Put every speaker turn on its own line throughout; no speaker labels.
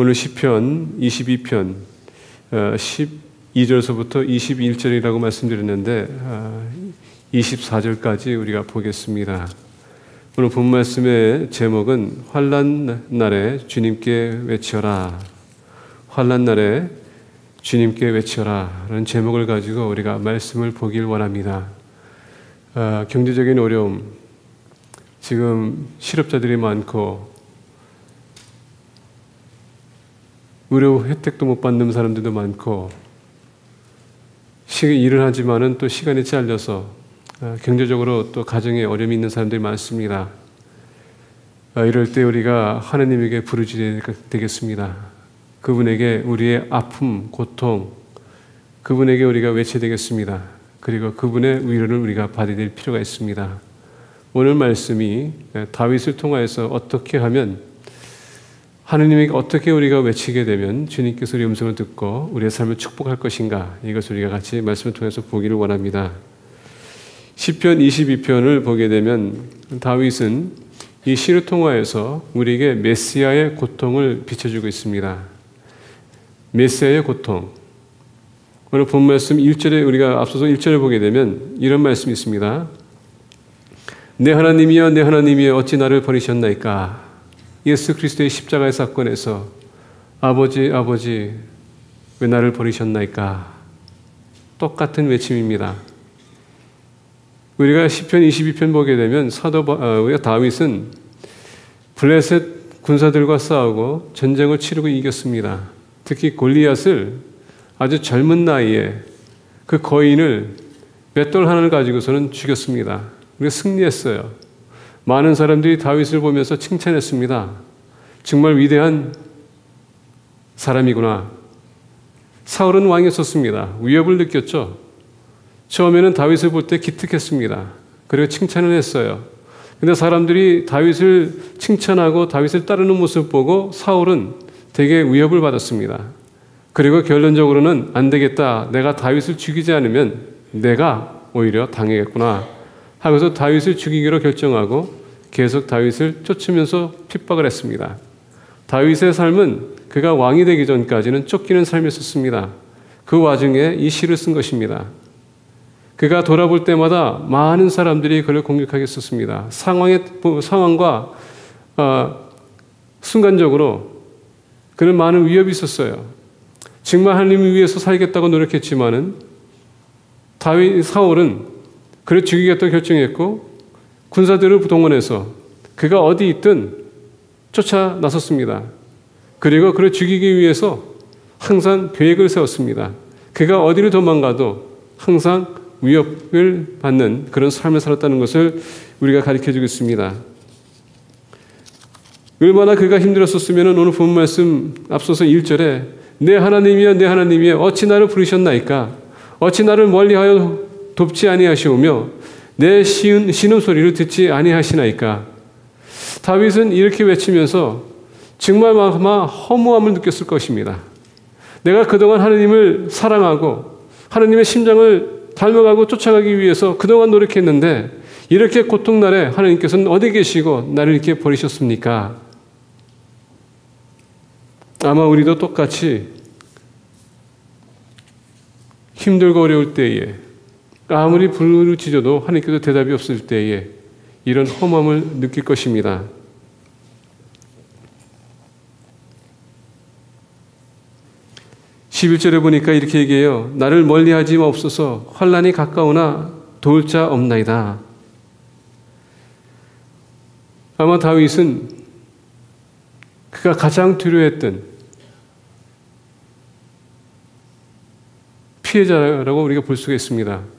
오늘 시편 22편 12절서부터 어, 21절이라고 말씀드렸는데 24절까지 아, 우리가 보겠습니다. 오늘 본 말씀의 제목은 환란 날에 주님께 외치어라. 환란 날에 주님께 외치어라라는 제목을 가지고 우리가 말씀을 보길 원합니다. 아, 경제적인 어려움, 지금 실업자들이 많고 의료 혜택도 못 받는 사람들도 많고 일을 하지만은 또 시간이 잘려서 아, 경제적으로 또 가정에 어려움이 있는 사람들이 많습니다. 아, 이럴 때 우리가 하나님에게 부르짖어야 되겠습니다. 그분에게 우리의 아픔, 고통, 그분에게 우리가 외쳐야 되겠습니다. 그리고 그분의 위로를 우리가 받아야 될 필요가 있습니다. 오늘 말씀이 다윗을 통하여서 어떻게 하면 하느님에게 어떻게 우리가 외치게 되면 주님께서 우리 음성을 듣고 우리의 삶을 축복할 것인가 이것을 우리가 같이 말씀을 통해서 보기를 원합니다. 시편 22편을 보게 되면 다윗은 이 시를 통하여서 우리에게 메시아의 고통을 비춰주고 있습니다. 메시아의 고통. 오늘 본 말씀 1절에 우리가 앞서서 1절을 보게 되면 이런 말씀이 있습니다. 내 하나님이여 내 하나님이여 어찌 나를 버리셨나이까 예수 그리스도의 십자가의 사건에서 아버지 아버지 왜 나를 버리셨나이까 똑같은 외침입니다. 우리가 시편 22편 보게 되면 사도 어, 다윗은 블레셋 군사들과 싸우고 전쟁을 치르고 이겼습니다. 특히 골리앗을 아주 젊은 나이에 그 거인을 맷돌 하나를 가지고서는 죽였습니다. 우리가 승리했어요. 많은 사람들이 다윗을 보면서 칭찬했습니다. 정말 위대한 사람이구나. 사울은 왕이었었습니다. 위협을 느꼈죠. 처음에는 다윗을 볼 때 기특했습니다. 그리고 칭찬을 했어요. 근데 사람들이 다윗을 칭찬하고 다윗을 따르는 모습 보고 사울은 되게 위협을 받았습니다. 그리고 결론적으로는 안 되겠다. 내가 다윗을 죽이지 않으면 내가 오히려 당하겠구나. 하면서 다윗을 죽이기로 결정하고 계속 다윗을 쫓으면서 핍박을 했습니다. 다윗의 삶은 그가 왕이 되기 전까지는 쫓기는 삶이었습니다. 그 와중에 이 시를 쓴 것입니다. 그가 돌아볼 때마다 많은 사람들이 그를 공격하겠었습니다. 상황의 상황과 어, 순간적으로 그는 많은 위협이 있었어요. 정말 하나님을 위해서 살겠다고 노력했지만은 다윗 사울은 그를 죽이겠다고 결정했고 군사들을 동원해서 그가 어디 있든 쫓아 나섰습니다. 그리고 그를 죽이기 위해서 항상 계획을 세웠습니다. 그가 어디를 도망가도 항상 위협을 받는 그런 삶을 살았다는 것을 우리가 가르쳐 주고 있습니다. 얼마나 그가 힘들었었으면 오늘 본 말씀 앞서서 1절에 내 하나님이여 내 하나님이여 어찌 나를 부르셨나이까 어찌 나를 멀리하여 돕지 아니하시오며 내 시은, 신음 소리를 듣지 아니하시나이까 다윗은 이렇게 외치면서 정말 아마 허무함을 느꼈을 것입니다. 내가 그동안 하나님을 사랑하고 하나님의 심장을 닮아가고 쫓아가기 위해서 그동안 노력했는데 이렇게 고통 날에 하나님께서는 어디 계시고 나를 이렇게 버리셨습니까? 아마 우리도 똑같이 힘들고 어려울 때에 아무리 부르짖어도 하나님께서 대답이 없을 때에 이런 험함을 느낄 것입니다. 11절에 보니까 이렇게 얘기해요. 나를 멀리하지 마옵소서 환란이 가까우나 도울 자 없나이다. 아마 다윗은 그가 가장 두려워했던 피해자라고 우리가 볼 수가 있습니다.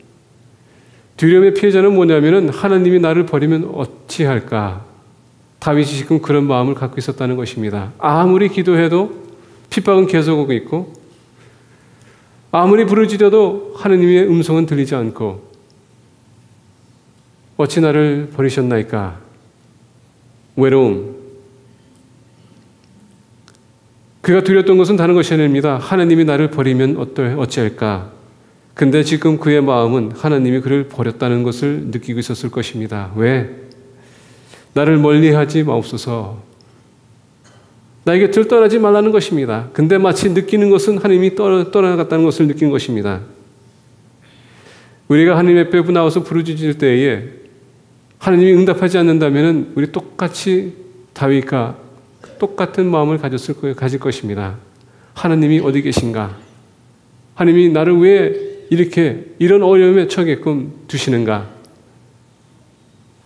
두려움의 피해자는 뭐냐면은 하나님이 나를 버리면 어찌할까? 다윗이 지금 그런 마음을 갖고 있었다는 것입니다. 아무리 기도해도 핍박은 계속 오고 있고 아무리 부르짖어도 하느님의 음성은 들리지 않고 어찌 나를 버리셨나이까? 외로움. 그가 두렸던 것은 다른 것이 아닙니다. 하나님이 나를 버리면 어떠, 어찌할까? 근데 지금 그의 마음은 하나님이 그를 버렸다는 것을 느끼고 있었을 것입니다. 왜? 나를 멀리 하지 마옵소서. 나에게 들 떠나지 말라는 것입니다. 근데 마치 느끼는 것은 하나님이 떠나갔다는 것을 느낀 것입니다. 우리가 하나님 앞에 나와서 부르짖을 때에 하나님이 응답하지 않는다면 우리 똑같이 다윗과 똑같은 마음을 가졌을 거예요. 가질 것입니다. 하나님이 어디 계신가? 하나님이 나를 왜 이렇게 이런 어려움에 처게끔 두시는가?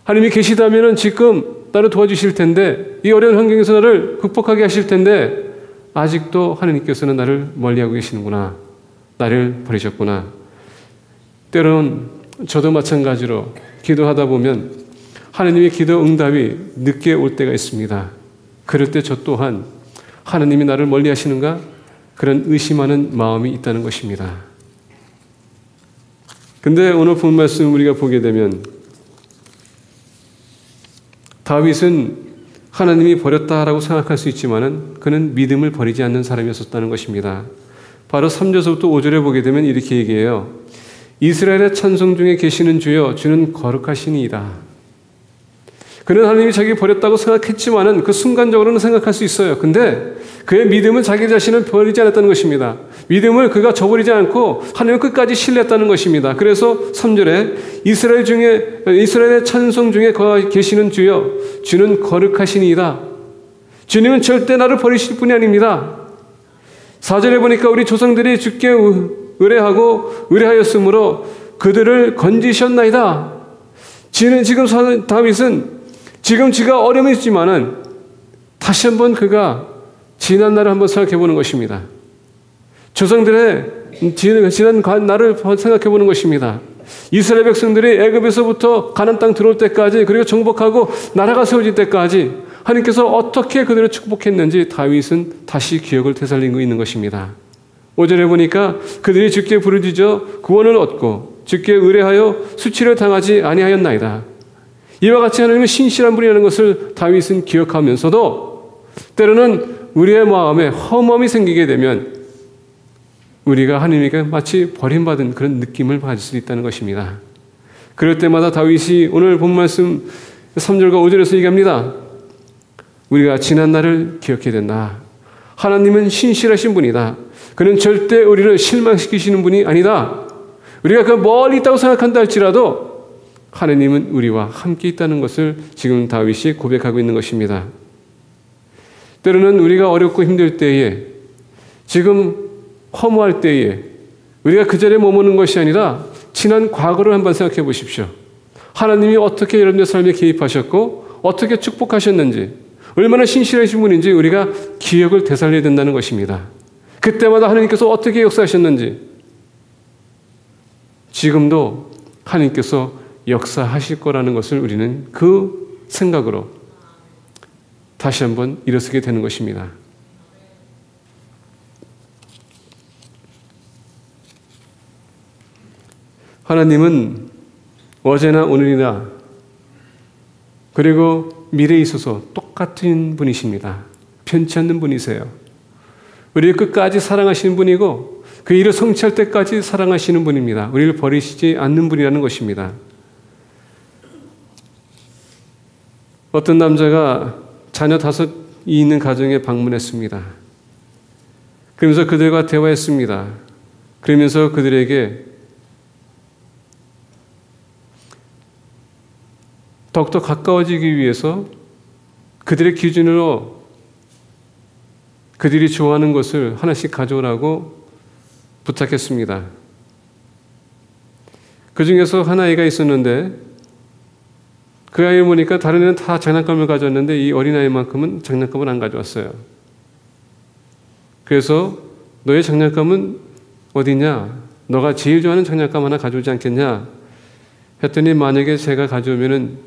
하나님이 계시다면 지금 나를 도와주실 텐데 이 어려운 환경에서 나를 극복하게 하실 텐데 아직도 하나님께서는 나를 멀리하고 계시는구나. 나를 버리셨구나. 때론 저도 마찬가지로 기도하다 보면 하나님의 기도 응답이 늦게 올 때가 있습니다. 그럴 때 저 또한 하나님이 나를 멀리 하시는가? 그런 의심하는 마음이 있다는 것입니다. 근데 오늘 본 말씀 우리가 보게 되면 다윗은 하나님이 버렸다라고 생각할 수 있지만은 그는 믿음을 버리지 않는 사람이었었다는 것입니다. 바로 3절부터 5절에 보게 되면 이렇게 얘기해요. 이스라엘의 찬송 중에 계시는 주여 주는 거룩하시니이다. 그는 하나님이 자기 버렸다고 생각했지만은 그 순간적으로는 생각할 수 있어요. 근데 그의 믿음은 자기 자신을 버리지 않았다는 것입니다. 믿음을 그가 저버리지 않고 하나님을 끝까지 신뢰했다는 것입니다. 그래서 3절에 이스라엘 중에 이스라엘의 찬송 중에 계시는 주여 주는 거룩하시니이다. 주님은 절대 나를 버리실 분이 아닙니다. 4절에 보니까 우리 조상들이 주께 의뢰하고 의뢰하였으므로 그들을 건지셨나이다. 지는 지금 다윗은 지금 지가 어려움이 있지만은 다시 한번 그가 지난 날을 한번 생각해 보는 것입니다. 조상들의 지난 날을 생각해 보는 것입니다. 이스라엘 백성들이 애굽에서부터 가나안 땅 들어올 때까지 그리고 정복하고 나라가 세워질 때까지 하나님께서 어떻게 그들을 축복했는지 다윗은 다시 기억을 되살리고 있는 것입니다. 5절에 보니까 그들이 주께 부르짖어 구원을 얻고 주께 의뢰하여 수치를 당하지 아니하였나이다. 이와 같이 하나님은 신실한 분이라는 것을 다윗은 기억하면서도 때로는 우리의 마음에 허무함이 생기게 되면 우리가 하나님에게 마치 버림받은 그런 느낌을 가질 수 있다는 것입니다. 그럴 때마다 다윗이 오늘 본 말씀 3절과 5절에서 얘기합니다. 우리가 지난 날을 기억해야 된다. 하나님은 신실하신 분이다. 그는 절대 우리를 실망시키시는 분이 아니다. 우리가 그 멀리 있다고 생각한다 할지라도 하느님은 우리와 함께 있다는 것을 지금 다윗이 고백하고 있는 것입니다. 때로는 우리가 어렵고 힘들 때에 지금 허무할 때에 우리가 그 자리에 머무는 것이 아니라 지난 과거를 한번 생각해 보십시오. 하나님이 어떻게 여러분의 삶에 개입하셨고 어떻게 축복하셨는지 얼마나 신실하신 분인지 우리가 기억을 되살려야 된다는 것입니다. 그때마다 하나님께서 어떻게 역사하셨는지 지금도 하나님께서 역사하실 거라는 것을 우리는 그 생각으로 다시 한번 일어서게 되는 것입니다. 하나님은 어제나 오늘이나 그리고 미래에 있어서 똑같은 분이십니다. 편치 않는 분이세요. 우리를 끝까지 사랑하시는 분이고 그 일을 성취할 때까지 사랑하시는 분입니다. 우리를 버리시지 않는 분이라는 것입니다. 어떤 남자가 자녀 다섯이 있는 가정에 방문했습니다. 그러면서 그들과 대화했습니다. 그러면서 그들에게 더욱더 가까워지기 위해서 그들의 기준으로 그들이 좋아하는 것을 하나씩 가져오라고 부탁했습니다. 그 중에서 하나이가 있었는데 그 아이를 보니까 다른 애는 다 장난감을 가져왔는데 이 어린아이만큼은 장난감을 안 가져왔어요. 그래서 너의 장난감은 어디냐? 너가 제일 좋아하는 장난감 하나 가져오지 않겠냐? 했더니 만약에 제가 가져오면은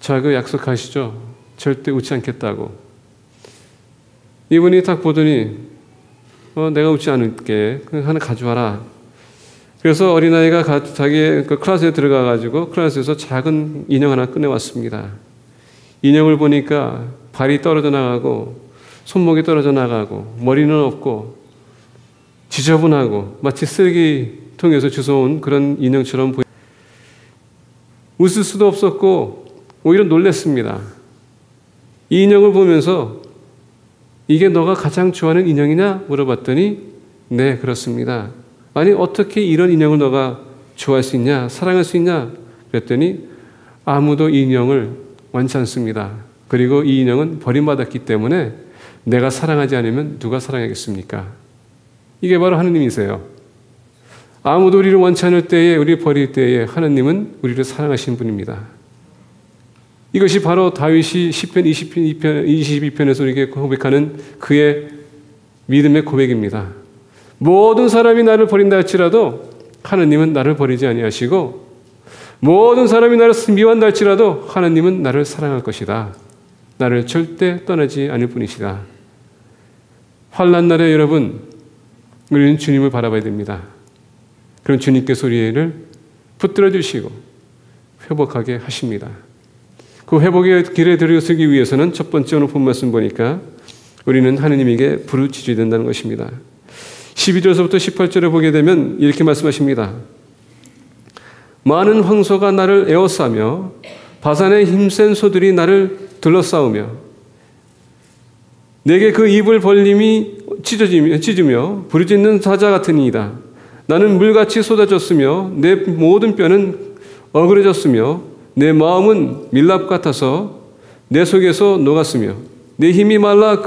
저하고 약속하시죠? 절대 웃지 않겠다고. 이분이 딱 보더니 어, 내가 웃지 않을게. 하나 가져와라. 그래서 어린아이가 자기 그 클래스에 들어가가지고 클래스에서 작은 인형 하나 꺼내왔습니다. 인형을 보니까 발이 떨어져 나가고 손목이 떨어져 나가고 머리는 없고 지저분하고 마치 쓰레기통에서 주워온 그런 인형처럼 보이 웃을 수도 없었고 오히려 놀랬습니다. 이 인형을 보면서 이게 너가 가장 좋아하는 인형이냐? 물어봤더니 네, 그렇습니다. 아니, 어떻게 이런 인형을 너가 좋아할 수 있냐? 사랑할 수 있냐? 그랬더니 아무도 이 인형을 원치 않습니다. 그리고 이 인형은 버림받았기 때문에 내가 사랑하지 않으면 누가 사랑하겠습니까? 이게 바로 하느님이세요. 아무도 우리를 원치 않을 때에, 우리 버릴 때에 하느님은 우리를 사랑하신 분입니다. 이것이 바로 다윗이 10편 20편, 22편에서 우리에게 고백하는 그의 믿음의 고백입니다. 모든 사람이 나를 버린다 할지라도 하느님은 나를 버리지 아니하시고 모든 사람이 나를 미워한다 할지라도 하느님은 나를 사랑할 것이다. 나를 절대 떠나지 않을 뿐이시다. 환란 날에 여러분 우리는 주님을 바라봐야 됩니다. 그럼 주님께서 우리를 붙들어 주시고 회복하게 하십니다. 그 회복의 길에 들어서기 위해서는 첫 번째 오늘 본 말씀 보니까 우리는 하느님에게 부르짖어야 된다는 것입니다. 12절에서부터 18절에 보게 되면 이렇게 말씀하십니다. 많은 황소가 나를 에워싸며 바산의 힘센 소들이 나를 둘러싸우며 내게 그 입을 벌림이 찢어지며, 부르짖는 사자 같으니이다. 나는 물같이 쏟아졌으며 내 모든 뼈는 어그러졌으며 내 마음은 밀랍 같아서 내 속에서 녹았으며 내 힘이 말라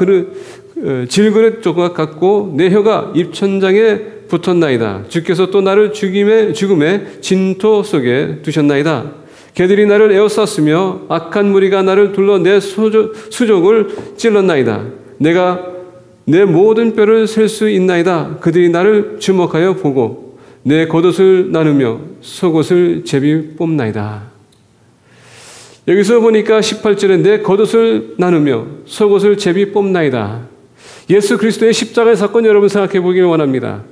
질그릇 조각 같고 내 혀가 입천장에 붙었나이다. 주께서 또 나를 죽임의 죽음의 진토 속에 두셨나이다. 개들이 나를 에워쌌으며 악한 무리가 나를 둘러 내 수족, 수족을 찔렀나이다. 내가 내 모든 뼈를 셀 수 있나이다. 그들이 나를 주목하여 보고 내 겉옷을 나누며 속옷을 제비 뽑나이다. 여기서 보니까 18절에 내 겉옷을 나누며 속옷을 제비 뽑나이다. 예수 그리스도의 십자가의 사건 여러분 생각해 보기를 원합니다.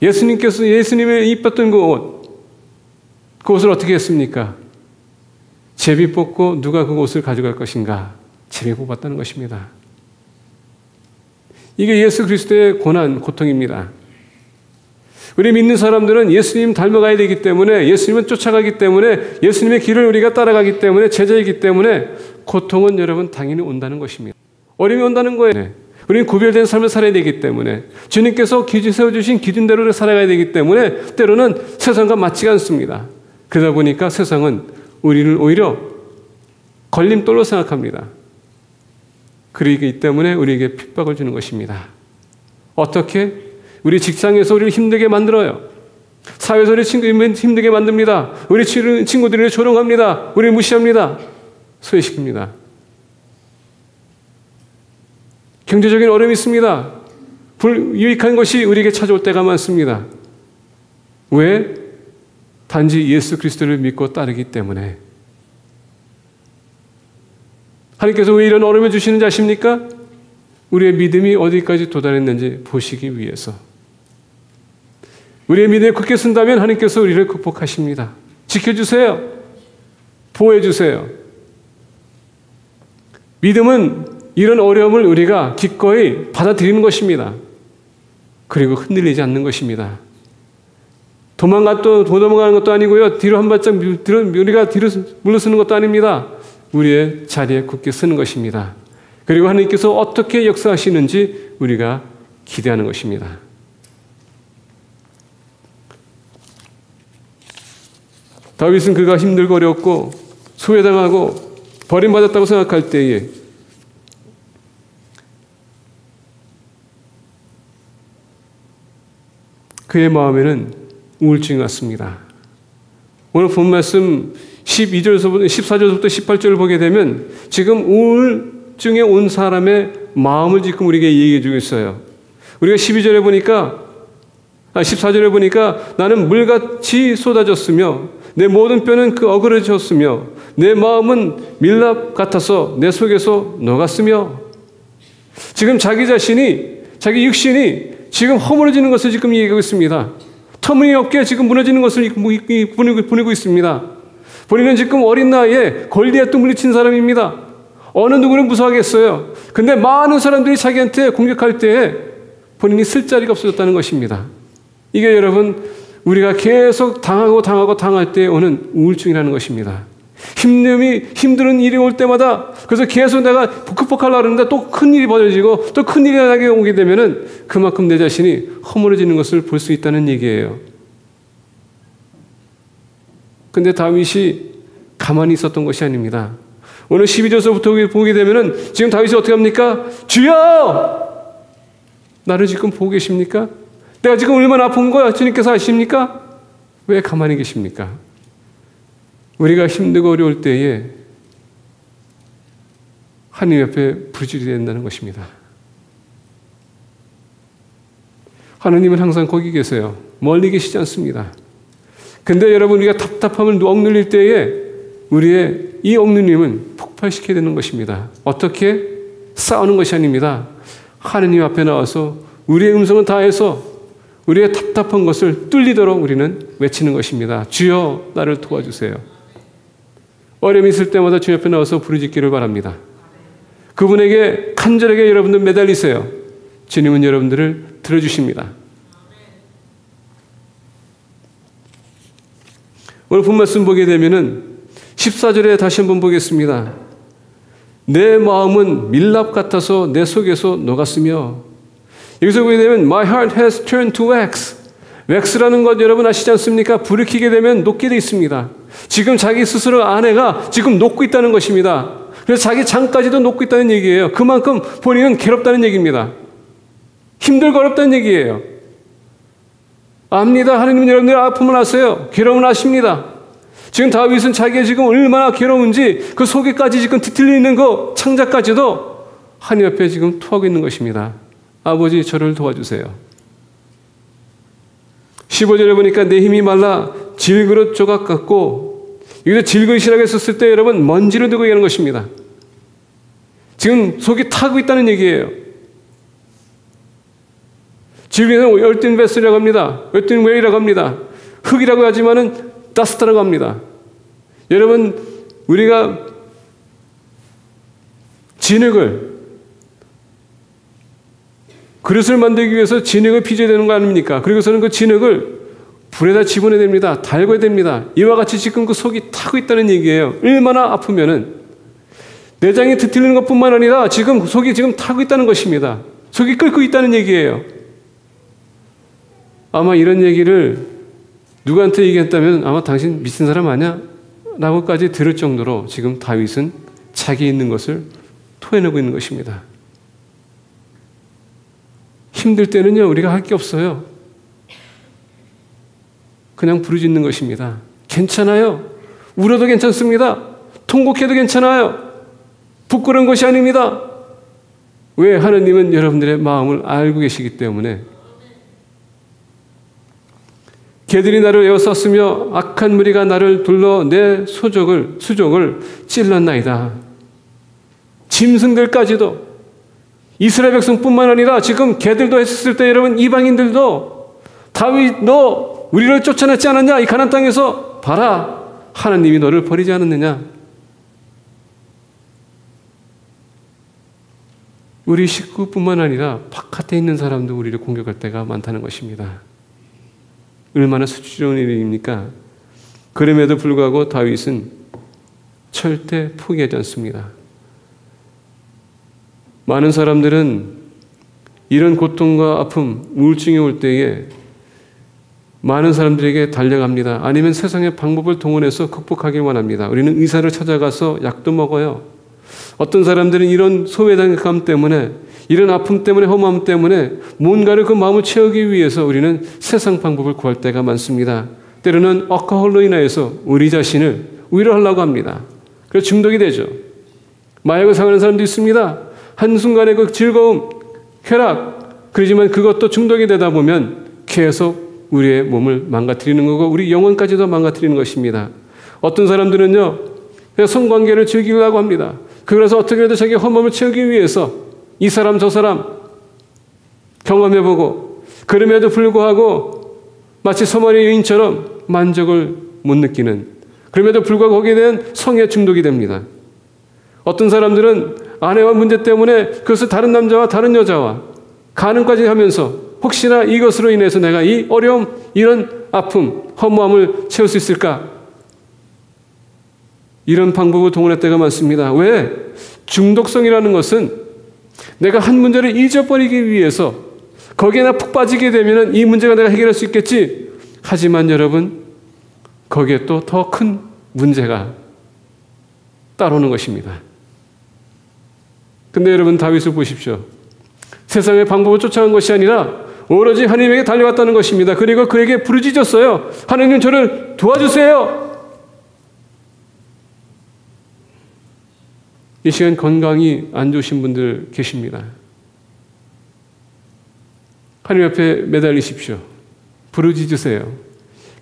예수님께서 예수님의 입었던 그 옷, 그 옷을 어떻게 했습니까? 제비 뽑고 누가 그 옷을 가져갈 것인가? 제비 뽑았다는 것입니다. 이게 예수 그리스도의 고난, 고통입니다. 우리 믿는 사람들은 예수님 닮아가야 되기 때문에 예수님은 쫓아가기 때문에 예수님의 길을 우리가 따라가기 때문에 제자이기 때문에 고통은 여러분 당연히 온다는 것입니다. 어려움이 온다는 거예요. 우리는 구별된 삶을 살아야 되기 때문에 주님께서 기준 세워주신 기준대로 살아가야 되기 때문에 때로는 세상과 맞지가 않습니다. 그러다 보니까 세상은 우리를 오히려 걸림돌로 생각합니다. 그러기 때문에 우리에게 핍박을 주는 것입니다. 어떻게? 우리 직장에서 우리를 힘들게 만들어요. 사회에서 우리 친구 힘들게 만듭니다. 우리 친구들을 조롱합니다. 우리를 무시합니다. 소외시킵니다. 경제적인 어려움이 있습니다. 불유익한 것이 우리에게 찾아올 때가 많습니다. 왜? 단지 예수 그리스도를 믿고 따르기 때문에. 하나님께서 왜 이런 어려움을 주시는지 아십니까? 우리의 믿음이 어디까지 도달했는지 보시기 위해서. 우리의 믿음이 굳게 쓴다면 하나님께서 우리를 극복하십니다. 지켜주세요. 보호해주세요. 믿음은 이런 어려움을 우리가 기꺼이 받아들이는 것입니다. 그리고 흔들리지 않는 것입니다. 도망갔도 도망가는 것도 아니고요. 뒤로 한 발짝 우리가 뒤로 물러서는 것도 아닙니다. 우리의 자리에 굳게 서는 것입니다. 그리고 하나님께서 어떻게 역사하시는지 우리가 기대하는 것입니다. 다윗은 그가 힘들고 어렵고 소외당하고 버림받았다고 생각할 때에 그의 마음에는 우울증이 왔습니다. 오늘 본 말씀 12절에서부터 14절부터 18절을 보게 되면 지금 우울증에 온 사람의 마음을 지금 우리에게 얘기해 주고 있어요. 우리가 12절에 보니까 아 14절에 보니까 나는 물같이 쏟아졌으며 내 모든 뼈는 그 어그러졌으며 내 마음은 밀랍 같아서 내 속에서 녹았으며 지금 자기 자신이 자기 육신이 지금 허물어지는 것을 지금 얘기하고 있습니다. 터무니없게 지금 무너지는 것을 보내고, 있습니다. 본인은 지금 어린 나이에 골리앗도 물리친 사람입니다. 어느 누구는 무서워하겠어요. 근데 많은 사람들이 자기한테 공격할 때에 본인이 쓸 자리가 없어졌다는 것입니다. 이게 여러분 우리가 계속 당하고 당하고 당할 때 오는 우울증이라는 것입니다. 힘듦이 힘든 일이 올 때마다 그래서 계속 내가 극복하려고 하는데 또 큰 일이 벌어지고 또 큰 일이 나게 오게 되면은 그만큼 내 자신이 허물어지는 것을 볼 수 있다는 얘기예요. 근데 다윗이 가만히 있었던 것이 아닙니다. 오늘 12절서부터 보게 되면은 지금 다윗이 어떻게 합니까? 주여! 나를 지금 보고 계십니까? 내가 지금 얼마나 아픈 거야? 주님께서 아십니까? 왜 가만히 계십니까? 우리가 힘들고 어려울 때에 하나님 옆에 부르짖어야 된다는 것입니다. 하나님은 항상 거기 계세요. 멀리 계시지 않습니다. 근데 여러분 우리가 답답함을 억눌릴 때에 우리의 이 억눌림은 폭발시켜야 되는 것입니다. 어떻게? 싸우는 것이 아닙니다. 하느님 앞에 나와서 우리의 음성을 다해서 우리의 답답한 것을 뚫리도록 우리는 외치는 것입니다. 주여 나를 도와주세요. 어려움이 있을 때마다 주 옆에 나와서 부르짖기를 바랍니다. 그분에게 간절하게 여러분들 매달리세요. 주님은 여러분들을 들어주십니다. 오늘 본 말씀 보게 되면은 14절에 다시 한번 보겠습니다. 내 마음은 밀랍 같아서 내 속에서 녹았으며 여기서 보게 되면 My heart has turned to wax. 웩스라는 것 여러분 아시지 않습니까? 불을 켜게 되면 녹게 돼 있습니다. 지금 자기 스스로 아내가 지금 녹고 있다는 것입니다. 그래서 자기 장까지도 녹고 있다는 얘기예요. 그만큼 본인은 괴롭다는 얘기입니다. 힘들고 어렵다는 얘기예요. 압니다. 하나님 여러분들 아픔을 아세요. 괴로움을 아십니다. 지금 다윗은 자기가 지금 얼마나 괴로운지 그 속에까지 지금 뒤틀려 있는 그 창자까지도 하나님 옆에 지금 토하고 있는 것입니다. 아버지 저를 도와주세요. 15절에 보니까 내 힘이 말라 질그릇 조각 같고 여기서 질그릇이라고 했었을 때 여러분 먼지를 두고 얘기하는 것입니다. 지금 속이 타고 있다는 얘기예요. 질그릇은 earthen vessel이라고 합니다. earthenware라고 합니다. 흙이라고 하지만은 dust라고 합니다. 여러분, 우리가 진흙을 그릇을 만들기 위해서 진흙을 피줘야 되는 거 아닙니까? 그리고서는 그 진흙을 불에다 집어내야 됩니다. 달궈야 됩니다. 이와 같이 지금 그 속이 타고 있다는 얘기예요. 얼마나 아프면은 내장이 뒤틀리는 것뿐만 아니라 지금 속이 지금 타고 있다는 것입니다. 속이 끓고 있다는 얘기예요. 아마 이런 얘기를 누구한테 얘기했다면 아마 당신 미친 사람 아니야? 라고까지 들을 정도로 지금 다윗은 자기 있는 것을 토해내고 있는 것입니다. 힘들 때는요, 우리가 할 게 없어요. 그냥 부르짖는 것입니다. 괜찮아요. 울어도 괜찮습니다. 통곡해도 괜찮아요. 부끄러운 것이 아닙니다. 왜? 하나님은 여러분들의 마음을 알고 계시기 때문에 개들이 나를 에워쌌으며 악한 무리가 나를 둘러 내 소족을 수족을 찔렀나이다. 짐승들까지도 이스라엘 백성뿐만 아니라 지금 개들도 했을 때 여러분 이방인들도 다윗 너 우리를 쫓아냈지 않았냐 이 가난 땅에서 봐라 하나님이 너를 버리지 않았느냐 우리 식구뿐만 아니라 바깥에 있는 사람도 우리를 공격할 때가 많다는 것입니다. 얼마나 수치스러운 일입니까? 그럼에도 불구하고 다윗은 절대 포기하지 않습니다. 많은 사람들은 이런 고통과 아픔, 우울증이 올 때에 많은 사람들에게 달려갑니다. 아니면 세상의 방법을 동원해서 극복하길 원합니다. 우리는 의사를 찾아가서 약도 먹어요. 어떤 사람들은 이런 소외당감 때문에 이런 아픔 때문에 허무함 때문에 뭔가를 그 마음을 채우기 위해서 우리는 세상 방법을 구할 때가 많습니다. 때로는 어카홀로 인하여서 우리 자신을 위로하려고 합니다. 그래서 중독이 되죠. 마약을 사용하는 사람도 있습니다. 한순간의 그 즐거움, 쾌락, 그러지만 그것도 중독이 되다 보면 계속 우리의 몸을 망가뜨리는 거고 우리 영혼까지도 망가뜨리는 것입니다. 어떤 사람들은요, 그냥 성관계를 즐기려고 합니다. 그래서 어떻게든 자기 허물을 채우기 위해서 이 사람 저 사람 경험해보고 그럼에도 불구하고 마치 소마리 여인처럼 만족을 못 느끼는 그럼에도 불구하고 거기에 대한 성에 중독이 됩니다. 어떤 사람들은 아내와 문제 때문에 그것을 다른 남자와 다른 여자와 가능까지 하면서 혹시나 이것으로 인해서 내가 이 어려움, 이런 아픔, 허무함을 채울 수 있을까? 이런 방법을 동원할 때가 많습니다. 왜? 중독성이라는 것은 내가 한 문제를 잊어버리기 위해서 거기에 나 푹 빠지게 되면 이 문제가 내가 해결할 수 있겠지. 하지만 여러분, 거기에 또 더 큰 문제가 따라오는 것입니다. 근데 여러분, 다윗을 보십시오. 세상의 방법을 쫓아간 것이 아니라 오로지 하나님에게 달려갔다는 것입니다. 그리고 그에게 부르짖었어요. 하나님 저를 도와주세요. 이 시간 건강이 안 좋으신 분들 계십니다. 하나님 앞에 매달리십시오. 부르짖으세요.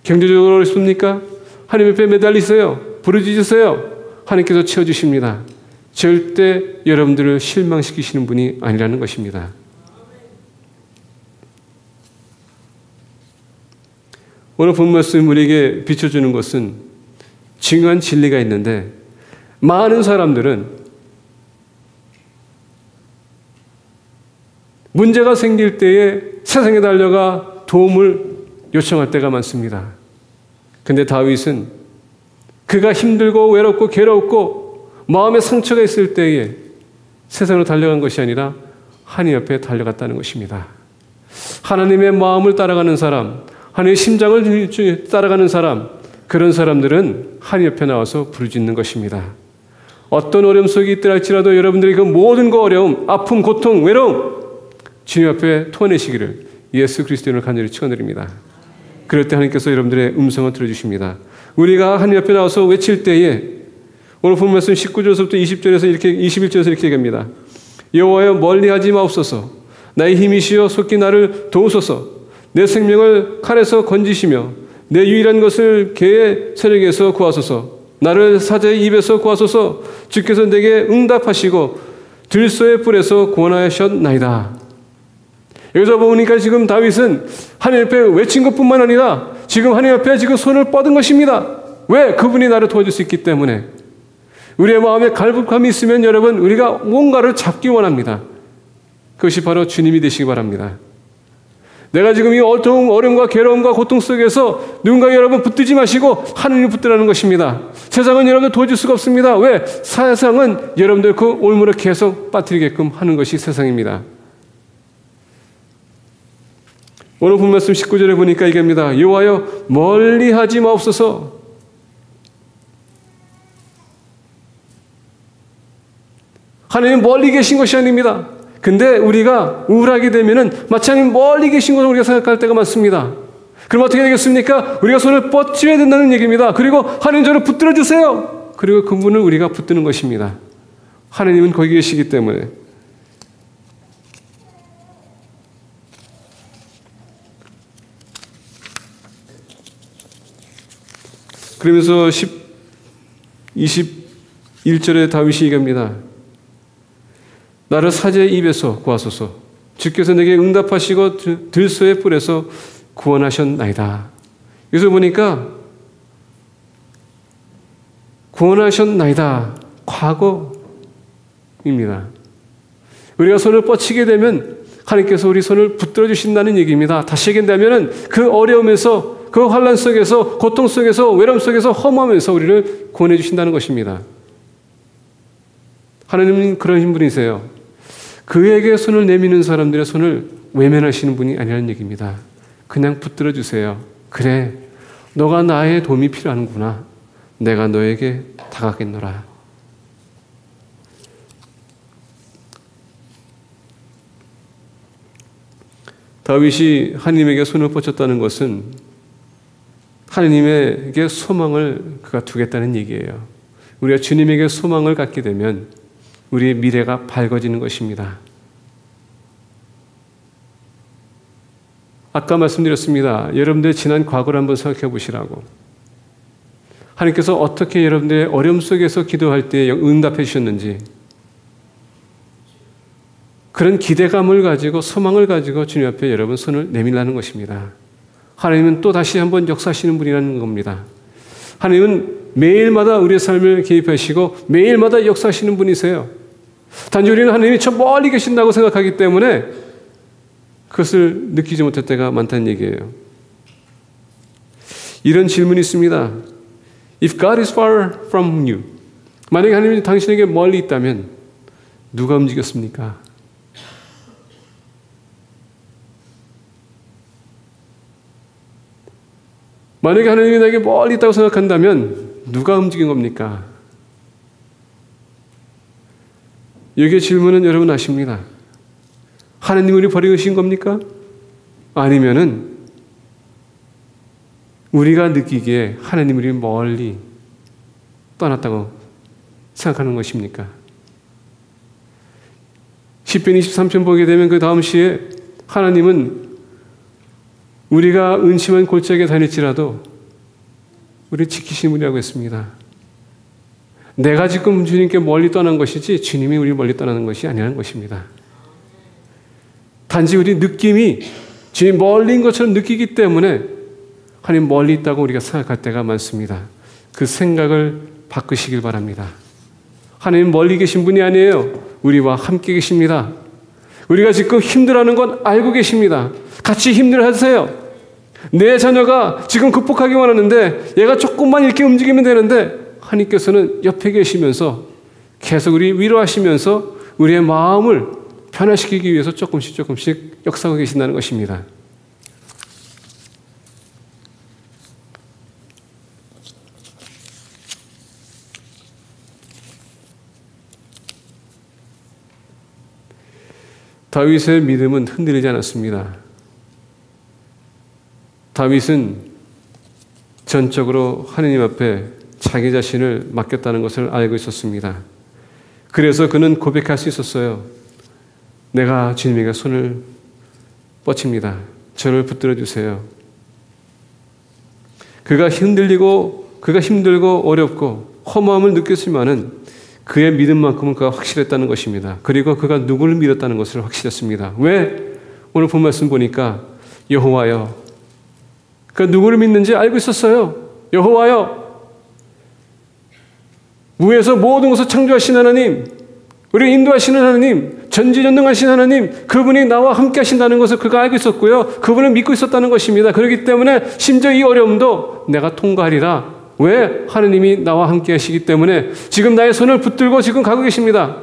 경제적으로 어렵습니까? 하나님 앞에 매달리세요. 부르짖으세요. 하나님께서 채워주십니다. 절대 여러분들을 실망시키시는 분이 아니라는 것입니다. 오늘 본 말씀 우리에게 비춰주는 것은 중요한 진리가 있는데 많은 사람들은 문제가 생길 때에 세상에 달려가 도움을 요청할 때가 많습니다. 근데 다윗은 그가 힘들고 외롭고 괴롭고 마음에 상처가 있을 때에 세상으로 달려간 것이 아니라 하나님 옆에 달려갔다는 것입니다. 하나님의 마음을 따라가는 사람, 하나님의 심장을 따라가는 사람, 그런 사람들은 하나님 옆에 나와서 부르짖는 것입니다. 어떤 어려움 속에 있더라 할지라도 여러분들이 그 모든 거 어려움, 아픔, 고통, 외로움, 주님 앞에 토해내시기를 예수 그리스도를 간절히 축원드립니다. 그럴 때 하나님께서 여러분들의 음성을 들어주십니다. 우리가 하나님 앞에 나와서 외칠 때에 오늘 본 말씀 19절에서부터 20절에서 이렇게 21절에서 이렇게 얘기합니다. 여호와여 멀리하지 마옵소서. 나의 힘이시여 속히 나를 도우소서. 내 생명을 칼에서 건지시며 내 유일한 것을 개의 세력에서 구하소서. 나를 사자의 입에서 구하소서. 주께서 내게 응답하시고 들소의 뿔에서 구원하셨나이다. 여기서 보니까 지금 다윗은 하나님 앞에 외친 것뿐만 아니라 지금 하나님 앞에 지금 손을 뻗은 것입니다. 왜? 그분이 나를 도와줄 수 있기 때문에. 우리의 마음에 갈급함이 있으면 여러분 우리가 뭔가를 잡기 원합니다. 그것이 바로 주님이 되시기 바랍니다. 내가 지금 이 어려움, 어려움과 괴로움과 고통 속에서 누군가 여러분 붙들지 마시고 하느님 붙들라는 것입니다. 세상은 여러분들 도와줄 수가 없습니다. 왜? 세상은 여러분들 그 올무를 계속 빠뜨리게끔 하는 것이 세상입니다. 오늘 본 말씀 19절에 보니까 이겁니다. 여호와여 멀리 하지 마옵소서. 하나님 멀리 계신 것이 아닙니다. 근데 우리가 우울하게 되면은 마치 하나님 멀리 계신 것을 우리가 생각할 때가 많습니다. 그럼 어떻게 되겠습니까? 우리가 손을 뻗쳐야 된다는 얘기입니다. 그리고 하나님 저를 붙들어 주세요. 그리고 그분을 우리가 붙드는 것입니다. 하나님은 거기 계시기 때문에 그러면서 10, 21절에 다윗이 얘기합니다. 나를 사제의 입에서 구하소서. 주께서 내게 응답하시고 들소의 뿔에서 구원하셨나이다. 여기서 보니까 구원하셨나이다. 과거입니다. 우리가 손을 뻗치게 되면 하나님께서 우리 손을 붙들어 주신다는 얘기입니다. 다시 얘기한다면 그 어려움에서 그 환란 속에서 고통 속에서 외로움 속에서 허무하면서 우리를 구원해 주신다는 것입니다. 하나님은 그런 분이세요. 그에게 손을 내미는 사람들의 손을 외면하시는 분이 아니라는 얘기입니다. 그냥 붙들어 주세요. 그래, 너가 나의 도움이 필요하는구나. 내가 너에게 다가겠노라. 다윗이 하나님에게 손을 뻗쳤다는 것은 하나님에게 소망을 그가 두겠다는 얘기예요. 우리가 주님에게 소망을 갖게 되면 우리의 미래가 밝아지는 것입니다. 아까 말씀드렸습니다. 여러분들의 지난 과거를 한번 생각해 보시라고. 하나님께서 어떻게 여러분들의 어려움 속에서 기도할 때 응답해 주셨는지 그런 기대감을 가지고 소망을 가지고 주님 앞에 여러분 손을 내밀라는 것입니다. 하나님은 또 다시 한번 역사하시는 분이라는 겁니다. 하나님은 매일마다 우리의 삶을 개입하시고 매일마다 역사하시는 분이세요. 단지 우리는 하나님이 저 멀리 계신다고 생각하기 때문에 그것을 느끼지 못할 때가 많다는 얘기예요. 이런 질문이 있습니다. If God is far from you, 만약에 하나님이 당신에게 멀리 있다면 누가 움직였습니까? 만약에 하나님이 나에게 멀리 있다고 생각한다면 누가 움직인 겁니까? 여기에 질문은 여러분 아십니다. 하나님 우리 버리신 겁니까? 아니면은 우리가 느끼기에 하나님 우리 멀리 떠났다고 생각하는 것입니까? 10편 23편 보게 되면 그 다음 시에 하나님은 우리가 은심한 골짜기에 다닐지라도 우리 지키신 분이라고 했습니다. 내가 지금 주님께 멀리 떠난 것이지 주님이 우리 멀리 떠나는 것이 아니라는 것입니다. 단지 우리 느낌이 주님 멀리인 것처럼 느끼기 때문에 하나님 멀리 있다고 우리가 생각할 때가 많습니다. 그 생각을 바꾸시길 바랍니다. 하나님 멀리 계신 분이 아니에요. 우리와 함께 계십니다. 우리가 지금 힘들어하는 건 알고 계십니다. 같이 힘들어하세요. 내 자녀가 지금 극복하기 원하는데 얘가 조금만 이렇게 움직이면 되는데 하나님께서는 옆에 계시면서 계속 우리 위로하시면서 우리의 마음을 변화시키기 위해서 조금씩 조금씩 역사하고 계신다는 것입니다. 다윗의 믿음은 흔들리지 않았습니다. 다윗은 전적으로 하느님 앞에 자기 자신을 맡겼다는 것을 알고 있었습니다. 그래서 그는 고백할 수 있었어요. 내가 주님에게 손을 뻗칩니다. 저를 붙들어 주세요. 그가 흔들리고 그가 힘들고 어렵고 허무함을 느꼈지만은 그의 믿음만큼은 그가 확실했다는 것입니다. 그리고 그가 누구를 믿었다는 것을 확실했습니다. 왜? 오늘 본 말씀 보니까 여호와여. 그 누구를 믿는지 알고 있었어요. 여호와여. 위에서 모든 것을 창조하신 하나님, 우리 인도하시는 하나님, 전지전능하신 하나님, 그분이 나와 함께 하신다는 것을 그가 알고 있었고요. 그분을 믿고 있었다는 것입니다. 그렇기 때문에 심지어 이 어려움도 내가 통과하리라. 왜? 하느님이 나와 함께 하시기 때문에 지금 나의 손을 붙들고 지금 가고 계십니다.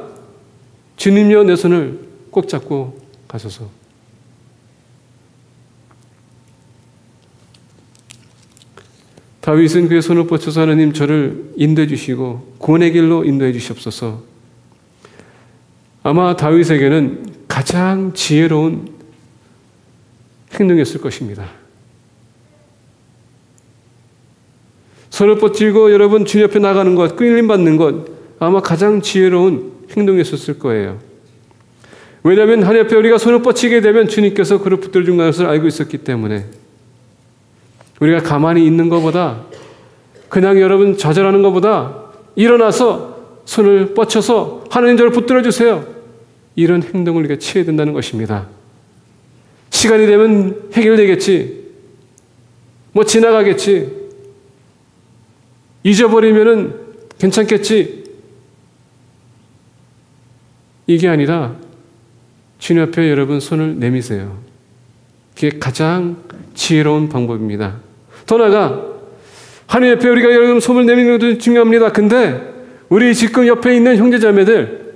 주님여 내 손을 꼭 잡고 가소서. 다윗은 그의 손을 뻗쳐서 하나님 저를 인도해 주시고 구원의 길로 인도해 주시옵소서. 아마 다윗에게는 가장 지혜로운 행동이었을 것입니다. 손을 뻗치고 여러분 주님 옆에 나가는 것, 끌림 받는 것 아마 가장 지혜로운 행동이었을 거예요. 왜냐하면 하나님 앞에 우리가 손을 뻗치게 되면 주님께서 그를 붙들어 준 것을 알고 있었기 때문에 우리가 가만히 있는 것보다 그냥 여러분 좌절하는 것보다 일어나서 손을 뻗쳐서 하나님 저를 붙들어 주세요. 이런 행동을 우리가 취해야 된다는 것입니다. 시간이 되면 해결되겠지. 뭐 지나가겠지. 잊어버리면은 괜찮겠지. 이게 아니라 주님 앞에 여러분 손을 내미세요. 그게 가장 지혜로운 방법입니다. 더 나아가 하나님 옆에 우리가 여러분 손을 내미는 것도 중요합니다. 근데 우리 지금 옆에 있는 형제자매들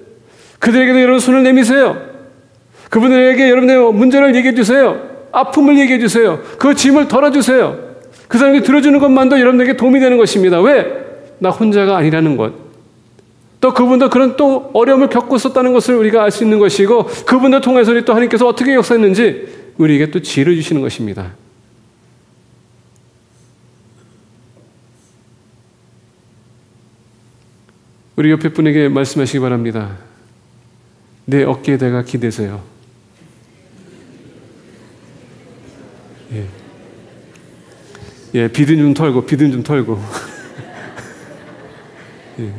그들에게도 여러분 손을 내미세요. 그분들에게 여러분의 문제를 얘기해 주세요. 아픔을 얘기해 주세요. 그 짐을 덜어주세요. 그 사람이 들어주는 것만도 여러분에게 도움이 되는 것입니다. 왜? 나 혼자가 아니라는 것. 또 그분도 그런 또 어려움을 겪고 있었다는 것을 우리가 알 수 있는 것이고 그분들 통해서 우리 또 하나님께서 어떻게 역사했는지 우리에게 또 지혜를 주시는 것입니다. 우리 옆에 분에게 말씀하시기 바랍니다. 내 어깨에다가 기대세요. 예. 예, 비든 좀 털고, 비든 좀 털고. 예.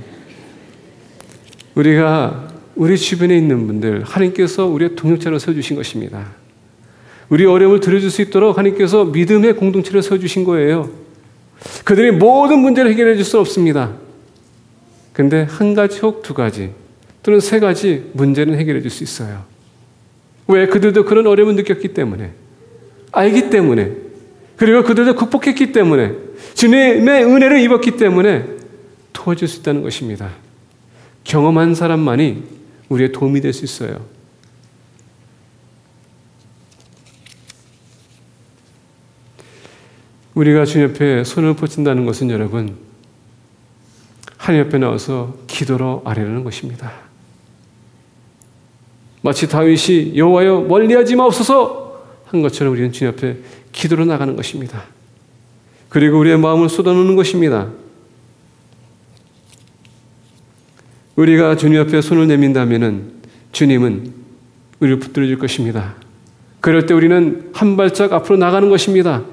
우리가 우리 주변에 있는 분들, 하나님께서 우리의 동역자로 세워주신 것입니다. 우리 어려움을 들어줄 수 있도록 하나님께서 믿음의 공동체를 세워주신 거예요. 그들이 모든 문제를 해결해 줄 수는 없습니다. 근데 한 가지 혹 두 가지 또는 세 가지 문제는 해결해 줄 수 있어요. 왜? 그들도 그런 어려움을 느꼈기 때문에 알기 때문에 그리고 그들도 극복했기 때문에 주님의 은혜를 입었기 때문에 도와줄 수 있다는 것입니다. 경험한 사람만이 우리의 도움이 될 수 있어요. 우리가 주님 옆에 손을 뻗친다는 것은 여러분 하나님 옆에 나와서 기도로 아뢰는 것입니다. 마치 다윗이 여호와여 멀리하지 마옵소서 한 것처럼 우리는 주님 앞에 기도로 나가는 것입니다. 그리고 우리의 마음을 쏟아놓는 것입니다. 우리가 주님 앞에 손을 내민다면 주님은 우리를 붙들어 줄 것입니다. 그럴 때 우리는 한 발짝 앞으로 나가는 것입니다.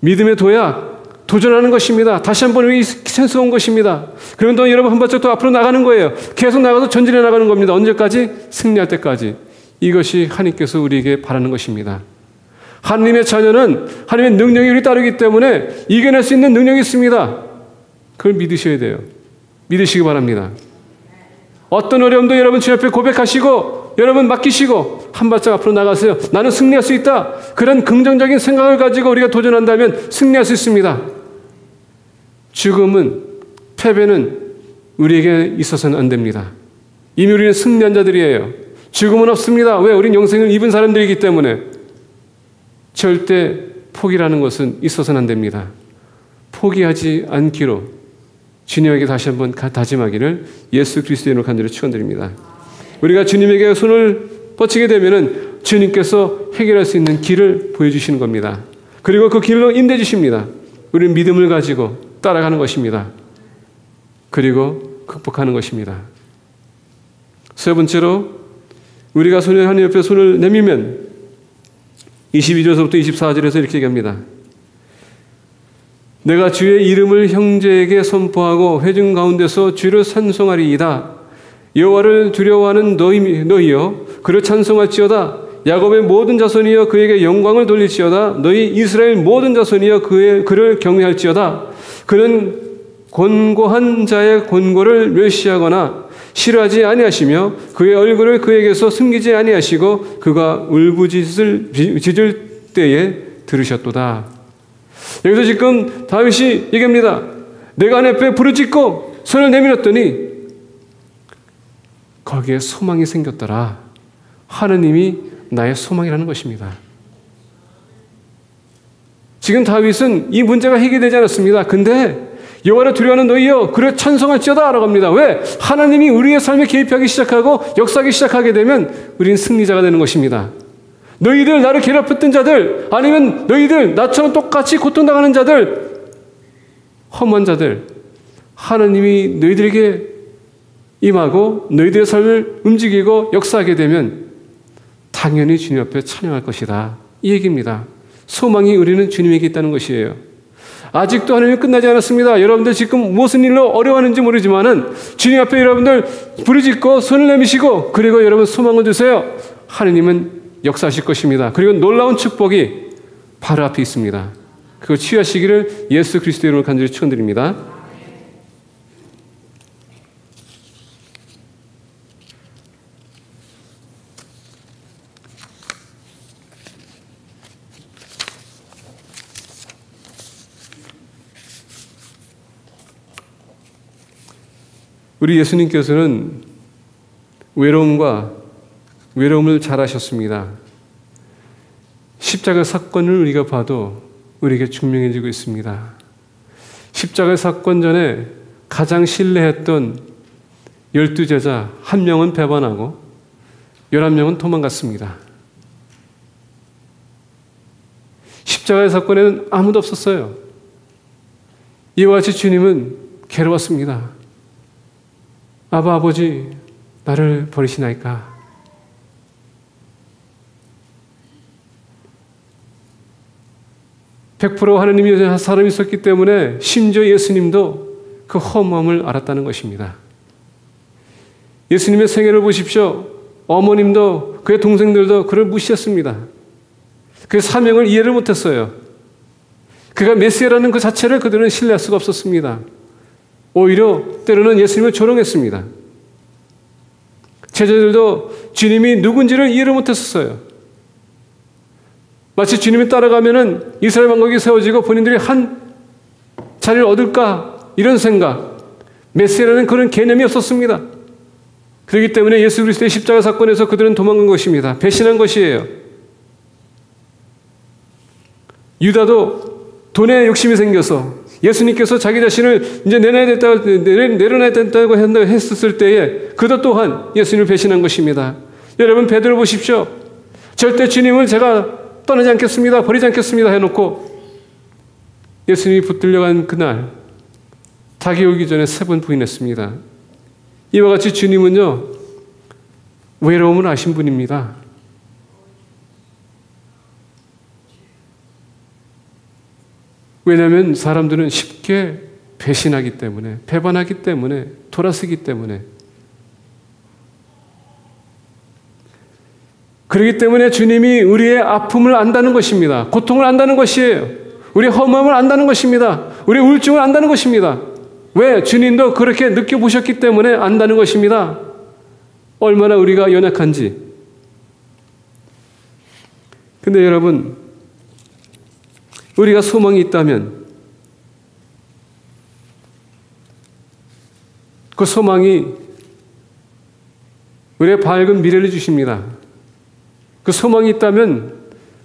믿음의 도약, 도전하는 것입니다. 다시 한번 우리 센스 온 것입니다. 그러면 또 여러분 한 발짝 더 앞으로 나가는 거예요. 계속 나가서 전진해 나가는 겁니다. 언제까지? 승리할 때까지. 이것이 하나님께서 우리에게 바라는 것입니다. 하나님의 자녀는 하나님의 능력이 우리 따르기 때문에 이겨낼 수 있는 능력이 있습니다. 그걸 믿으셔야 돼요. 믿으시기 바랍니다. 어떤 어려움도 여러분 주 앞에 고백하시고 여러분 맡기시고 한 발짝 앞으로 나가세요. 나는 승리할 수 있다. 그런 긍정적인 생각을 가지고 우리가 도전한다면 승리할 수 있습니다. 죽음은 패배는 우리에게 있어서는 안 됩니다. 이미 우리는 승리한 자들이에요. 죽음은 없습니다. 왜? 우리는 영생을 입은 사람들이기 때문에 절대 포기라는 것은 있어서는 안 됩니다. 포기하지 않기로 주님에게 다시 한번 다짐하기를 예수 그리스도의 이름으로 간절히 축원드립니다. 우리가 주님에게 손을 뻗치게 되면은 주님께서 해결할 수 있는 길을 보여주시는 겁니다. 그리고 그 길로 인대 주십니다. 우리는 믿음을 가지고 따라가는 것입니다. 그리고 극복하는 것입니다. 세 번째로 우리가 손에 하나님 옆에 손을 내밀면 22절에서부터 24절에서 이렇게 얘기합니다. 내가 주의 이름을 형제에게 선포하고 회중 가운데서 주를 찬송하리이다. 여호와를 두려워하는 너희 너희여 그를 찬송할지어다. 야곱의 모든 자손이여 그에게 영광을 돌릴지어다. 너희 이스라엘 모든 자손이여 그의 그를 경외할지어다. 그는 권고한 자의 권고를 멸시하거나 싫어하지 아니하시며 그의 얼굴을 그에게서 숨기지 아니하시고 그가 울부짖을 짖을 때에 들으셨도다. 여기서 지금 다윗이 얘기합니다. 내가 내 앞에 부르짖고 손을 내밀었더니 거기에 소망이 생겼더라. 하느님이 나의 소망이라는 것입니다. 지금 다윗은 이 문제가 해결되지 않았습니다. 근데 여호와를 두려워하는 너희여 그를 찬송할지어다 라고 합니다. 왜? 하나님이 우리의 삶에 개입하기 시작하고 역사하기 시작하게 되면 우리는 승리자가 되는 것입니다. 너희들 나를 괴롭혔던 자들 아니면 너희들 나처럼 똑같이 고통당하는 자들 험한 자들 하나님이 너희들에게 임하고 너희들의 삶을 움직이고 역사하게 되면 당연히 주님 앞에 찬양할 것이다. 이 얘기입니다. 소망이 우리는 주님에게 있다는 것이에요. 아직도 하나님이 끝나지 않았습니다. 여러분들 지금 무슨 일로 어려워하는지 모르지만은 주님 앞에 여러분들 부르짖고 손을 내미시고 그리고 여러분 소망을 주세요. 하나님은 역사하실 것입니다. 그리고 놀라운 축복이 바로 앞에 있습니다. 그거 취하시기를 예수 그리스도의 이름으로 간절히 축원드립니다. 우리 예수님께서는 외로움과 외로움을 잘 하셨습니다. 십자가 사건을 우리가 봐도 우리에게 증명해지고 있습니다. 십자가 사건 전에 가장 신뢰했던 열두 제자 한 명은 배반하고 열한 명은 도망갔습니다. 십자가의 사건에는 아무도 없었어요. 이와 같이 주님은 괴로웠습니다. 아바 아버지 나를 버리시나이까? (100% 하나님이 사람이 있었기 때문에 심지어 예수님도 그 허무함을 알았다는 것입니다. 예수님의 생애를 보십시오. 어머님도 그의 동생들도 그를 무시했습니다. 그 사명을 이해를 못했어요. 그가 메시아라는 그 자체를 그들은 신뢰할 수가 없었습니다. 오히려 때로는 예수님을 조롱했습니다. 제자들도 주님이 누군지를 이해를 못했었어요. 마치 주님이 따라가면은 이스라엘 왕국이 세워지고 본인들이 한 자리를 얻을까 이런 생각. 메시아라는 그런 개념이 없었습니다. 그렇기 때문에 예수 그리스도의 십자가 사건에서 그들은 도망간 것입니다. 배신한 것이에요. 유다도 돈에 욕심이 생겨서 예수님께서 자기 자신을 이제 내놔야 됐다고, 내려놔야 된다고 했었을 때에 그도 또한 예수님을 배신한 것입니다. 여러분, 베드로 보십시오. 절대 주님을 제가 떠나지 않겠습니다. 버리지 않겠습니다. 해놓고 예수님이 붙들려간 그날 자기 오기 전에 세 번 부인했습니다. 이와 같이 주님은요, 외로움을 아신 분입니다. 왜냐하면 사람들은 쉽게 배신하기 때문에, 배반하기 때문에, 돌아서기 때문에. 그렇기 때문에 주님이 우리의 아픔을 안다는 것입니다. 고통을 안다는 것이에요. 우리 허무함을 안다는 것입니다. 우리 우울증을 안다는 것입니다. 왜? 주님도 그렇게 느껴보셨기 때문에 안다는 것입니다. 얼마나 우리가 연약한지. 근데 여러분, 우리가 소망이 있다면 그 소망이 우리의 밝은 미래를 주십니다. 그 소망이 있다면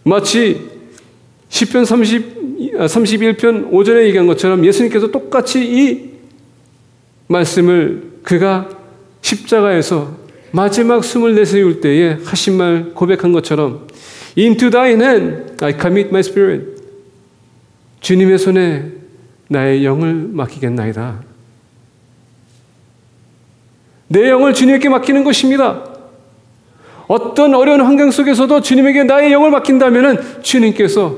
마치 10편 30, 31편 오전에 얘기한 것처럼 예수님께서 똑같이 이 말씀을 그가 십자가에서 마지막 숨을 내쉬울 때에 하신 말 고백한 것처럼 Into thine hand I commit my spirit 주님의 손에 나의 영을 맡기겠나이다. 내 영을 주님께 맡기는 것입니다. 어떤 어려운 환경 속에서도 주님에게 나의 영을 맡긴다면 주님께서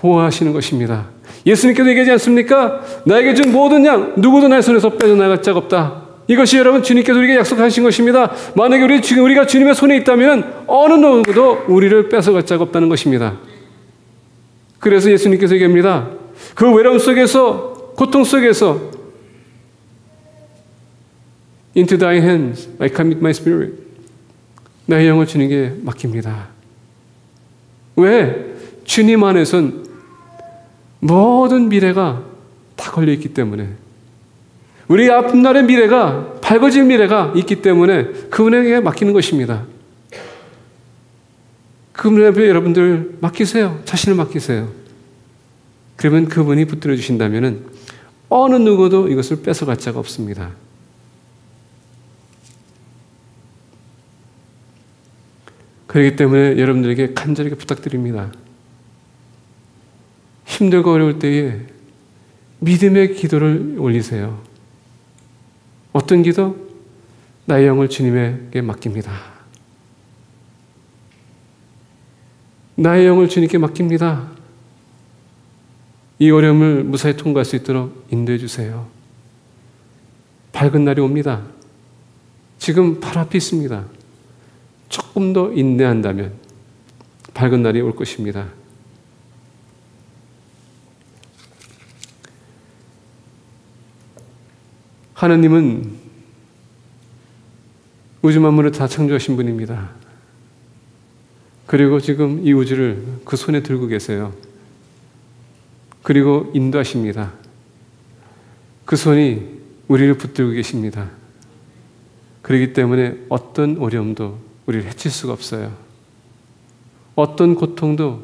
보호하시는 것입니다. 예수님께서 얘기하지 않습니까? 나에게 준 모든 양 누구도 내 손에서 빼져나갈 자가 없다. 이것이 여러분 주님께서 우리에게 약속하신 것입니다. 만약에 우리 우리가 주님의 손에 있다면 어느 누구도 우리를 뺏어갈 자가 없다는 것입니다. 그래서 예수님께서 얘기합니다. 그 외로움 속에서, 고통 속에서, Into thy hands I commit my spirit. 나의 영을 주님께 맡깁니다. 왜? 주님 안에선 모든 미래가 다 걸려있기 때문에 우리 아픈 날의 미래가 밝아질 미래가 있기 때문에 그분에게 맡기는 것입니다. 그분 앞에 여러분들 맡기세요. 자신을 맡기세요. 그러면 그분이 붙들어 주신다면 어느 누구도 이것을 뺏어갈 자가 없습니다. 그렇기 때문에 여러분들에게 간절하게 부탁드립니다. 힘들고 어려울 때에 믿음의 기도를 올리세요. 어떤 기도? 나의 영을 주님에게 맡깁니다. 나의 영을 주님께 맡깁니다. 이 어려움을 무사히 통과할 수 있도록 인도해 주세요. 밝은 날이 옵니다. 지금 바로 앞에 있습니다. 조금 더 인내한다면 밝은 날이 올 것입니다. 하나님은 우주 만물을 다 창조하신 분입니다. 그리고 지금 이 우주를 그 손에 들고 계세요. 그리고 인도하십니다. 그 손이 우리를 붙들고 계십니다. 그렇기 때문에 어떤 어려움도 우리를 해칠 수가 없어요. 어떤 고통도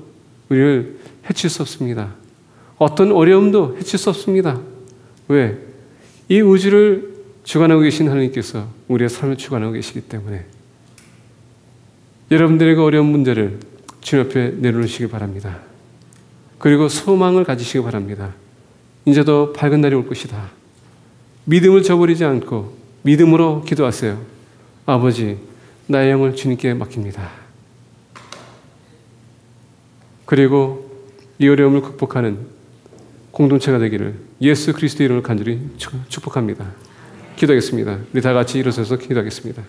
우리를 해칠 수 없습니다. 어떤 어려움도 해칠 수 없습니다. 왜? 이 우주를 주관하고 계신 하나님께서 우리의 삶을 주관하고 계시기 때문에 여러분들에게 어려운 문제를 주님 앞에 내놓으시기 바랍니다. 그리고 소망을 가지시기 바랍니다. 이제 더 밝은 날이 올 것이다. 믿음을 저버리지 않고 믿음으로 기도하세요. 아버지, 나의 영을 주님께 맡깁니다. 그리고 이 어려움을 극복하는 공동체가 되기를 예수 그리스도 이름을 간절히 축복합니다. 기도하겠습니다. 우리 다 같이 일어서서 기도하겠습니다.